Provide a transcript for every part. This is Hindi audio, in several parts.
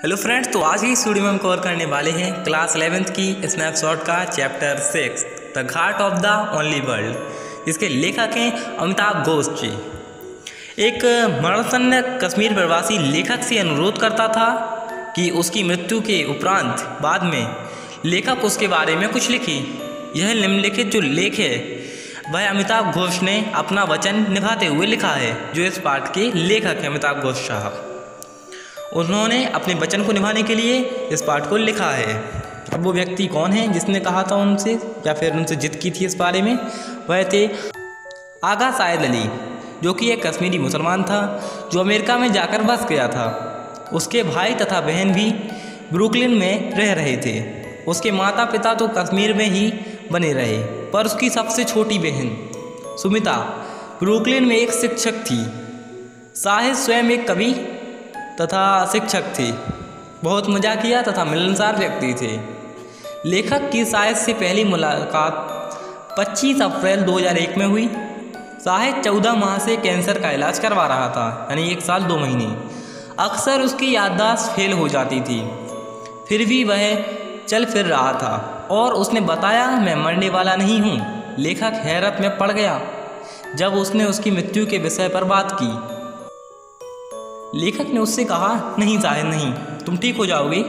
हेलो फ्रेंड्स तो आज ही स्टूडियो में हम कवर करने वाले हैं क्लास 11th की स्नैपशॉट का chapter six the ghat of the only world इसके लेखक हैं अमिताभ घोष जी। एक मरणसन्न कश्मीर प्रवासी लेखक से अनुरोध करता था कि उसकी मृत्यु के उपरांत बाद में लेखक उसके बारे में कुछ लिखे। यह निम्नलिखित जो लेख है, वह अमिताभ घोष ने अपना वचन निभाते हुए लिखा है, जो इस पाठ के लेखक हैं अमिताभ घोष साहब। उन्होंने अपने वचन को निभाने के लिए इस पाठ को लिखा है। अब वो व्यक्ति कौन है, जिसने कहा था उनसे या फिर उनसे जिद की थी इस बारे में? वह थे आगा सायद अली, जो कि एक कश्मीरी मुसलमान था, जो अमेरिका में जाकर बस गया था। उसके भाई तथा बहन भी ब्रुकलिन में रह रहे थे। उसके माता पिता तो कश्मीर में ही बने रहे, पर उसकी सबसे छोटी बहन सुमिता ब्रुकलिन में एक शिक्षक थी। साहिद स्वयं एक कवि तथा शिक्षक थे। बहुत मज़ा किया तथा मिलनसार व्यक्ति थे। लेखक की शायद से पहली मुलाकात 25 अप्रैल 2001 में हुई। शाहिद 14 माह से कैंसर का इलाज करवा रहा था, यानी एक साल दो महीने। अक्सर उसकी याददाश्त फेल हो जाती थी। फिर भी वह चल फिर रहा था और उसने बताया, मैं मरने वाला नहीं हूँ। लेखक हैरत में पड़ गया। जब उसने उसकी मृत्यु के विषय पर बात की लेखक ने उससे कहा, नहीं साहिद नहीं, तुम ठीक हो जाओगे।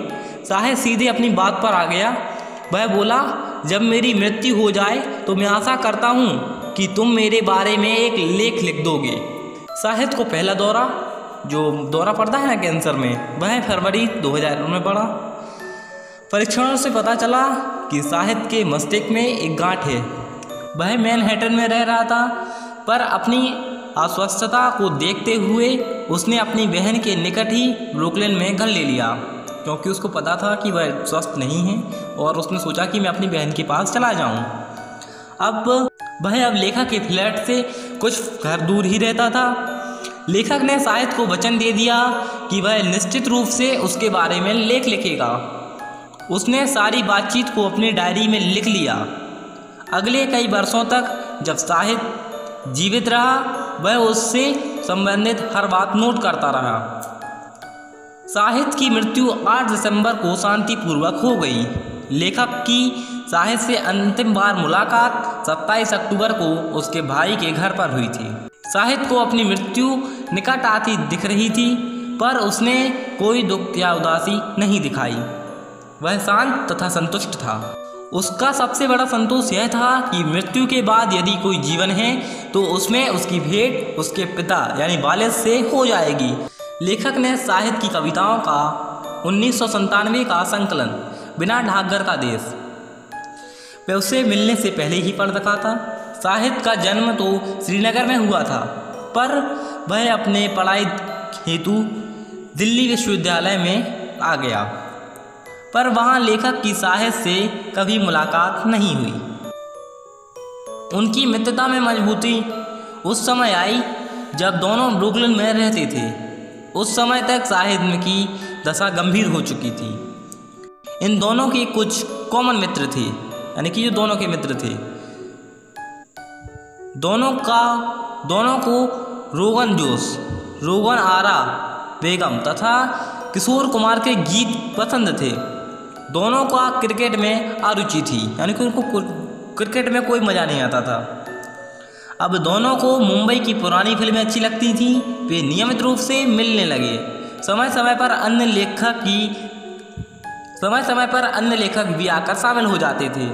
साहिद सीधे अपनी बात पर आ गया। वह बोला, जब मेरी मृत्यु हो जाए तो मैं आशा करता हूँ कि तुम मेरे बारे में एक लेख लिख दोगे। साहिद को पहला दौरा, जो दौरा पड़ता है ना कैंसर में, वह फरवरी 2000 में पड़ा। परीक्षणों से पता चला कि साहिद के मस्तिष्क में एक गांठ है। वह मैनहट्टन में रह रहा था, पर अपनी अस्वस्थता को देखते हुए उसने अपनी बहन के निकट ही ब्रुकलिन में घर ले लिया, क्योंकि उसको पता था कि वह स्वस्थ नहीं है और उसने सोचा कि मैं अपनी बहन के पास चला जाऊँ। अब वह अब लेखक के फ्लैट से कुछ घर दूर ही रहता था। लेखक ने शायद को वचन दे दिया कि वह निश्चित रूप से उसके बारे में लेख लिखेगा। उसने सारी बातचीत को अपनी डायरी में लिख लिया। अगले कई वर्षों तक जब साहिद जीवित रहा वह उससे संबंधित हर बात नोट करता रहा। साहिद की मृत्यु 8 दिसंबर को शांतिपूर्वक हो गई। लेखक की साहिद से अंतिम बार मुलाकात 27 अक्टूबर को उसके भाई के घर पर हुई थी। साहित्य को अपनी मृत्यु निकट आती दिख रही थी, पर उसने कोई दुख या उदासी नहीं दिखाई। वह शांत तथा संतुष्ट था। उसका सबसे बड़ा संतोष यह था कि मृत्यु के बाद यदि कोई जीवन है तो उसमें उसकी भेंट उसके पिता यानी वालिद से हो जाएगी। लेखक ने साहित्य की कविताओं का उन्नीस का संकलन बिना ढाकघर का देश। वह उसे मिलने से पहले ही पढ़ रखा था। साहित्य का जन्म तो श्रीनगर में हुआ था, पर वह अपने पढ़ाई हेतु दिल्ली विश्वविद्यालय में आ गया। पर वहाँ लेखक की साहित्य से कभी मुलाकात नहीं हुई। उनकी मित्रता में मजबूती उस समय आई जब दोनों ब्रुकलिन में रहते थे। उस समय तक साहित्य की दशा गंभीर हो चुकी थी। इन दोनों के कुछ कॉमन मित्र थे, यानी कि जो दोनों के मित्र थे। दोनों का, दोनों को रोगन जोश, रोगन आरा, बेगम तथा किशोर कुमार के गीत पसंद थे। दोनों का क्रिकेट में अरुचि थी, यानी कि उनको क्रिकेट में कोई मज़ा नहीं आता था। अब दोनों को मुंबई की पुरानी फ़िल्में अच्छी लगती थीं, वे नियमित रूप से मिलने लगे। समय समय पर अन्य लेखक की समय समय पर अन्य लेखक भी आकर शामिल हो जाते थे।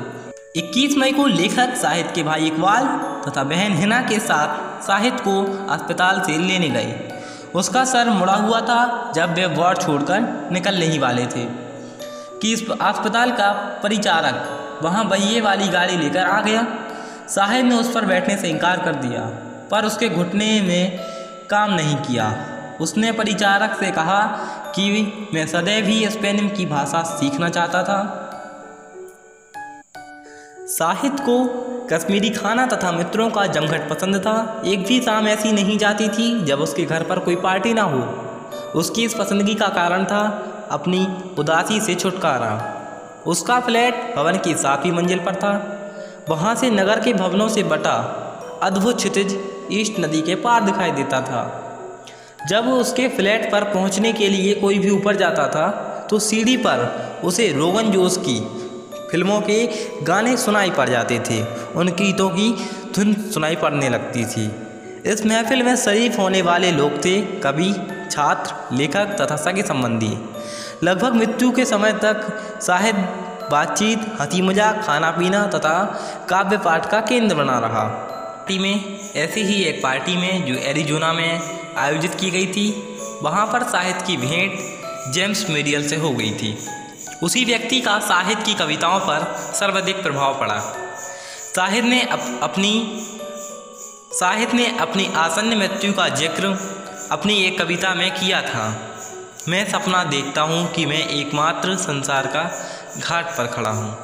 21 मई को लेखक साहित्य के भाई इकबाल तथा बहन हिना के साथ साहित्य को अस्पताल से लेने गए। उसका सर मुड़ा हुआ था जब वे वार्ड छोड़कर निकलने ही वाले थे। कि अस्पताल का परिचारक वहाँ बहिए वाली गाड़ी लेकर आ गया। साहिब ने उस पर बैठने से इनकार कर दिया, पर उसके घुटने में काम नहीं किया। उसने परिचारक से कहा कि मैं सदैव ही स्पेनिश की भाषा सीखना चाहता था। साहिद को कश्मीरी खाना तथा मित्रों का जमघट पसंद था। एक भी शाम ऐसी नहीं जाती थी जब उसके घर पर कोई पार्टी ना हो। उसकी इस पसंदगी का कारण था अपनी उदासी से छुटकारा। उसका फ्लैट भवन की सातवीं मंजिल पर था। वहाँ से नगर के भवनों से बटा अद्भुत क्षितिज ईस्ट नदी के पार दिखाई देता था। जब उसके फ्लैट पर पहुँचने के लिए कोई भी ऊपर जाता था तो सीढ़ी पर उसे रोगन जोश की फ़िल्मों के गाने सुनाई पड़ जाते थे। उन गीतों की धुन सुनाई पड़ने लगती थी। इस महफिल में शरीफ होने वाले लोग थे कवि, छात्र, लेखक तथा सगे संबंधी। लगभग मृत्यु के समय तक साहित्य बातचीत हँसी मज़ाक खाना पीना तथा काव्य पाठ का केंद्र बना रहा। पार्टी में ऐसी ही एक पार्टी में जो एरिजोना में आयोजित की गई थी वहाँ पर साहित्य की भेंट जेम्स मेडियल से हो गई थी। उसी व्यक्ति का साहित्य की कविताओं पर सर्वाधिक प्रभाव पड़ा। साहित्य ने अप, अपनी साहित्य ने अपनी आसन्न मृत्यु का ज़िक्र अपनी एक कविता में किया था। मैं सपना देखता हूँ कि मैं एकमात्र संसार का घाट पर खड़ा हूँ।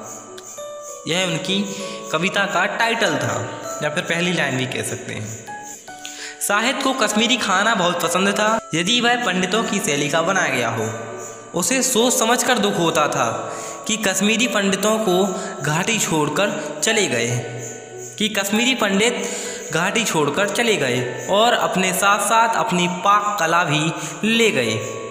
यह उनकी कविता का टाइटल था, या फिर पहली लाइन भी कह सकते हैं। साहित्य को कश्मीरी खाना बहुत पसंद था, यदि वह पंडितों की शैली का बनाया गया हो। उसे सोच समझकर दुख होता था कि कश्मीरी पंडितों को घाटी छोड़कर चले गए कि कश्मीरी पंडित घाटी छोड़कर चले गए और अपने साथ साथ अपनी पाक कला भी ले गए।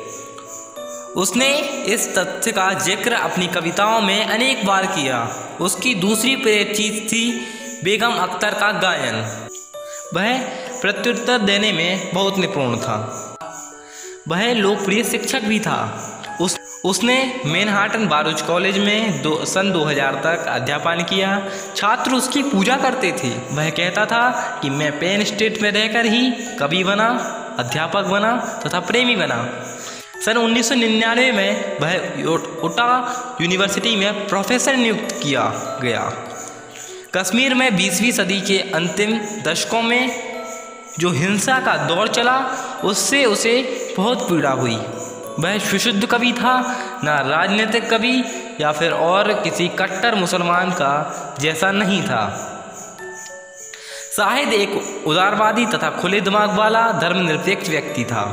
उसने इस तथ्य का ज़िक्र अपनी कविताओं में अनेक बार किया। उसकी दूसरी प्रेरित चीज़ थी बेगम अख्तर का गायन। वह प्रत्युत्तर देने में बहुत निपुण था। वह लोकप्रिय शिक्षक भी था। उस, उसने मेनहाटन बारूच कॉलेज में दो, सन 2000 तक अध्यापन किया। छात्र उसकी पूजा करते थे। वह कहता था कि मैं पेन स्टेट में रहकर ही कवि बना, अध्यापक बना तथा प्रेमी बना। सन 1999 में वह उटा यूनिवर्सिटी में प्रोफेसर नियुक्त किया गया। कश्मीर में 20वीं सदी के अंतिम दशकों में जो हिंसा का दौर चला, उससे उसे बहुत पीड़ा हुई। वह सुशुद्ध कवि था, ना राजनीतिक कवि या फिर और किसी कट्टर मुसलमान का जैसा नहीं था। शाहिद एक उदारवादी तथा खुले दिमाग वाला धर्मनिरपेक्ष व्यक्ति था।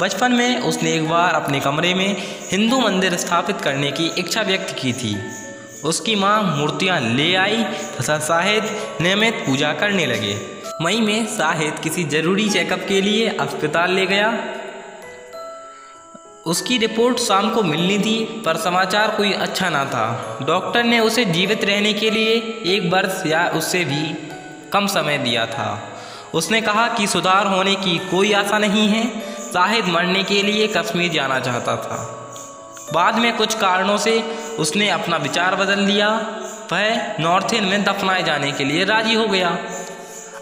बचपन में उसने एक बार अपने कमरे में हिंदू मंदिर स्थापित करने की इच्छा व्यक्त की थी। उसकी माँ मूर्तियाँ ले आई तथा शाहिद नियमित पूजा करने लगे। मई में शाहिद किसी ज़रूरी चेकअप के लिए अस्पताल ले गया। उसकी रिपोर्ट शाम को मिलनी थी, पर समाचार कोई अच्छा ना था। डॉक्टर ने उसे जीवित रहने के लिए एक वर्ष या उससे भी कम समय दिया था। उसने कहा कि सुधार होने की कोई आशा नहीं है शाहिद मरने के लिए कश्मीर जाना चाहता था। बाद में कुछ कारणों से उसने अपना विचार बदल लिया। वह नॉर्थ इंड में दफनाए जाने के लिए राज़ी हो गया।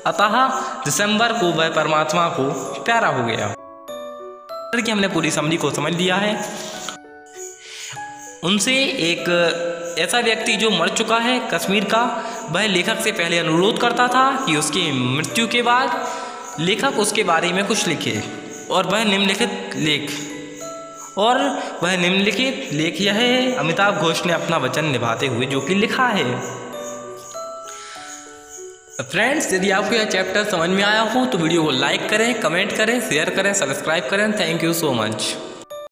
अतः दिसंबर को वह परमात्मा को प्यारा हो गया। कि हमने पूरी समझी को समझ लिया है। उनसे एक ऐसा व्यक्ति जो मर चुका है कश्मीर का वह लेखक से पहले अनुरोध करता था कि उसकी मृत्यु के बाद लेखक उसके बारे में कुछ लिखे और वह निम्नलिखित लेख। और वह निम्नलिखित लेख यह है, अमिताभ घोष ने अपना वचन निभाते हुए जो कि लिखा है। फ्रेंड्स यदि आपको यह चैप्टर समझ में आया हो तो वीडियो को लाइक करें कमेंट करें शेयर करें सब्सक्राइब करें। Thank you so much